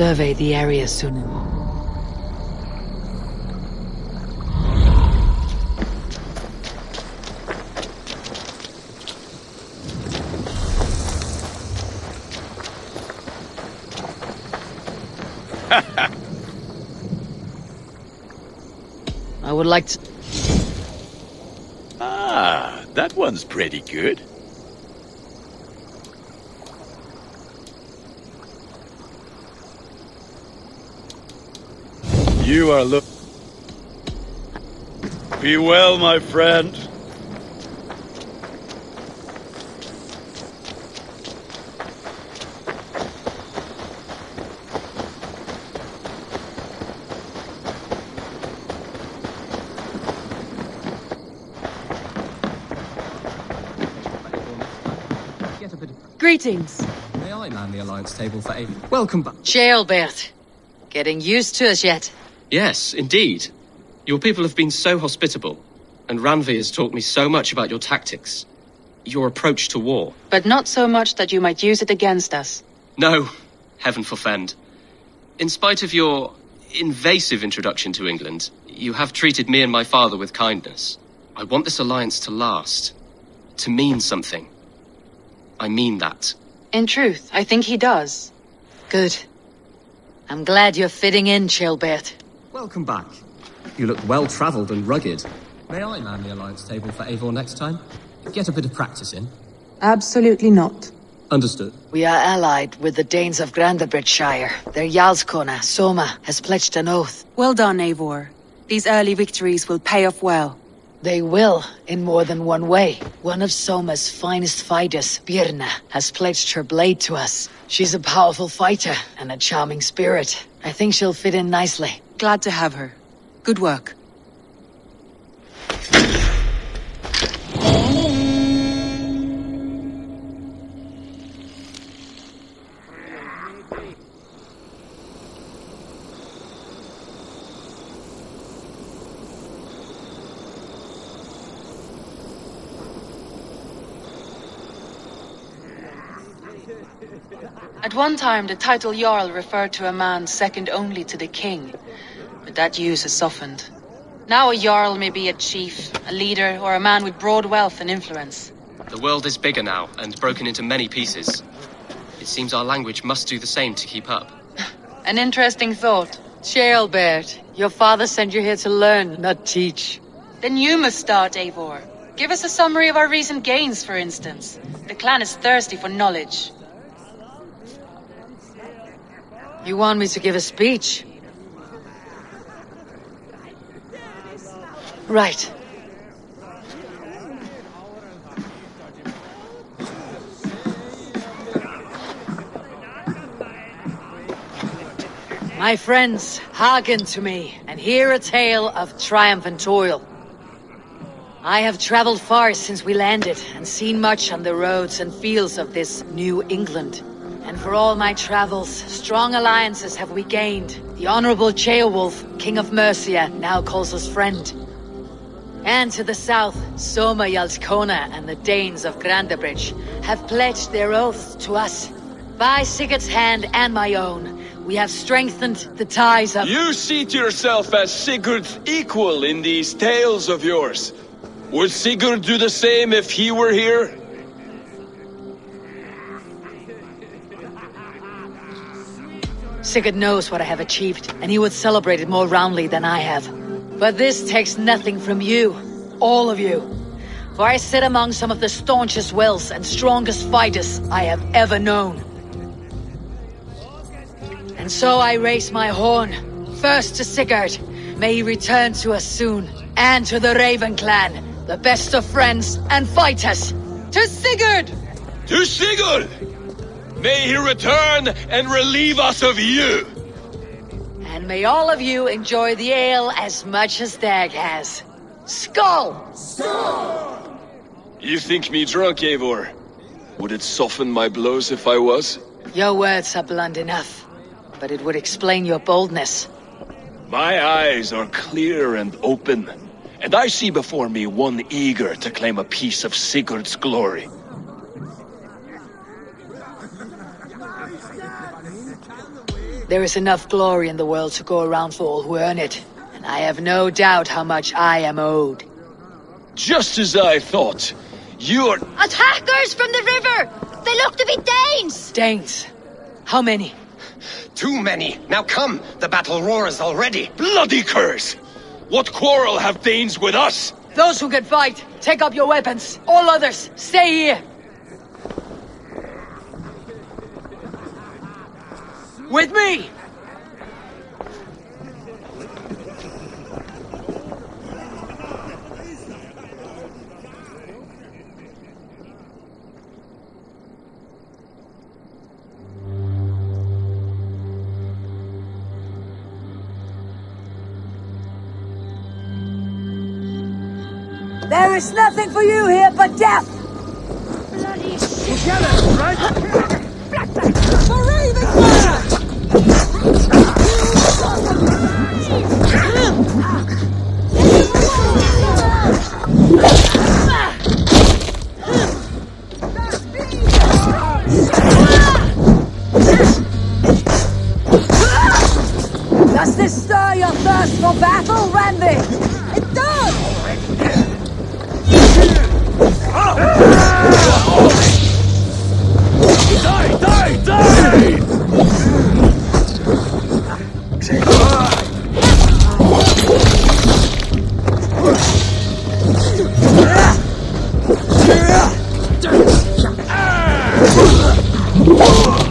survey the area soon. I would like to... Ah, that one's pretty good. You are look. Be well, my friend. Get a bit of... Greetings. May I man the alliance table for Avon? Welcome back. Ceolbert. Getting used to us yet? Yes, indeed. Your people have been so hospitable, and Randvi has taught me so much about your tactics, your approach to war. But not so much that you might use it against us. No, heaven forfend. In spite of your invasive introduction to England, you have treated me and my father with kindness. I want this alliance to last, to mean something. I mean that. In truth, I think he does. Good. I'm glad you're fitting in, Ceolbert. Welcome back. You look well-travelled and rugged. May I man the alliance table for Avon next time? Get a bit of practice in. Absolutely not. Understood. We are allied with the Danes of Grantebridgescire. Their Jarlskona, Soma, has pledged an oath. Well done, Eivor. These early victories will pay off well. They will, in more than one way. One of Soma's finest fighters, Birna, has pledged her blade to us. She's a powerful fighter and a charming spirit. I think she'll fit in nicely. Glad to have her. Good work. At one time, the title Jarl referred to a man second only to the king. But that use has softened. Now a Jarl may be a chief, a leader, or a man with broad wealth and influence. The world is bigger now and broken into many pieces. It seems our language must do the same to keep up. An interesting thought. Ceolbert, your father sent you here to learn, not teach. Then you must start, Eivor. Give us a summary of our recent gains, for instance. The clan is thirsty for knowledge. You want me to give a speech? Right. My friends, hearken to me and hear a tale of triumph and toil. I have traveled far since we landed and seen much on the roads and fields of this New England. And for all my travels, strong alliances have we gained. The Honorable Ceolwulf, King of Mercia, now calls us friend. And to the south, Soma Jarlskona and the Danes of Grantebridge have pledged their oaths to us. By Sigurd's hand and my own, we have strengthened the ties of- You seat yourself as Sigurd's equal in these tales of yours. Would Sigurd do the same if he were here? Sigurd knows what I have achieved, and he would celebrate it more roundly than I have. But this takes nothing from you, all of you. For I sit among some of the staunchest wills and strongest fighters I have ever known. And so I raise my horn, first to Sigurd. May he return to us soon. And to the Raven clan, the best of friends and fighters. To Sigurd! To Sigurd! May he return and relieve us of you! And may all of you enjoy the ale as much as Dag has. Skull! Skull! You think me drunk, Eivor? Would it soften my blows if I was? Your words are blunt enough, but it would explain your boldness. My eyes are clear and open, and I see before me one eager to claim a piece of Sigurd's glory. There is enough glory in the world to go around for all who earn it, and I have no doubt how much I am owed. Just as I thought. You're... Attackers from the river! They look to be Danes! Danes. How many? Too many. Now come, the battle roars already. Bloody curse! What quarrel have Danes with us? Those who can fight, take up your weapons. All others, stay here. With me! There is nothing for you here but death! Bloody Does You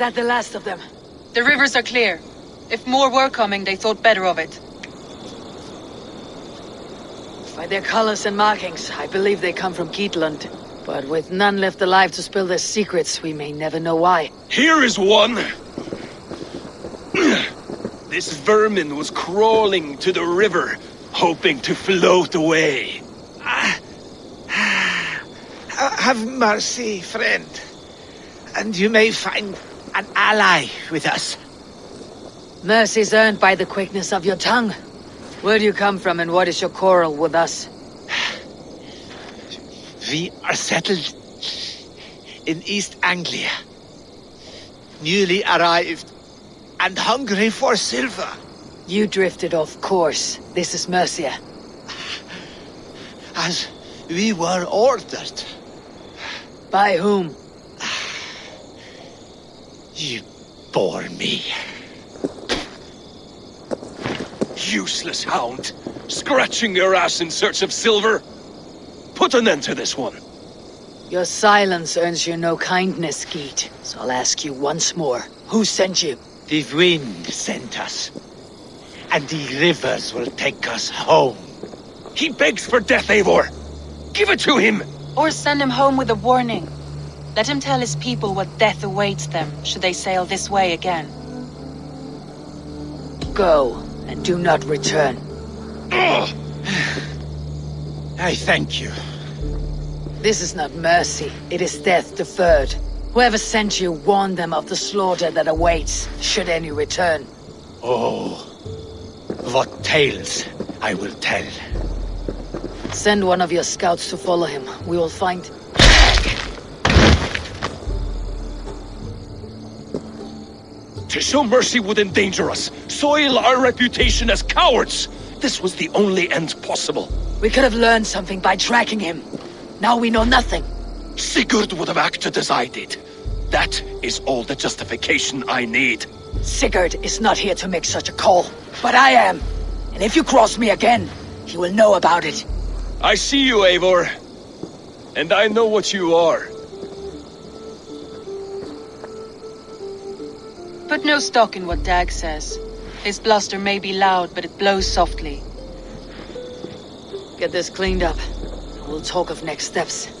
that the last of them? The rivers are clear. If more were coming, they thought better of it. By their colors and markings, I believe they come from Keatland. But with none left alive to spill their secrets, we may never know why. Here is one. This vermin was crawling to the river, hoping to float away. Ah, ah, have mercy, friend. And you may find an ally with us. Mercy's earned by the quickness of your tongue. Where do you come from and what is your quarrel with us? We are settled in East Anglia. Newly arrived and hungry for silver. You drifted off course. This is Mercia. As we were ordered. By whom? You bore me. Useless hound. Scratching your ass in search of silver. Put an end to this one. Your silence earns you no kindness, Geet. So I'll ask you once more. Who sent you? The wind sent us. And the rivers will take us home. He begs for death, Eivor. Give it to him. Or send him home with a warning. Let him tell his people what death awaits them should they sail this way again. Go, and do not return. Ugh. I thank you. This is not mercy, it is death deferred. Whoever sent you warned them of the slaughter that awaits, should any return. Oh, what tales I will tell. Send one of your scouts to follow him. We will find... To show mercy would endanger us, soil our reputation as cowards. This was the only end possible. We could have learned something by tracking him. Now we know nothing. Sigurd would have acted as I did. That is all the justification I need. Sigurd is not here to make such a call, but I am. And if you cross me again, he will know about it. I see you, Eivor. And I know what you are. Put no stock in what Dag says. His bluster may be loud, but it blows softly. Get this cleaned up. We'll talk of next steps.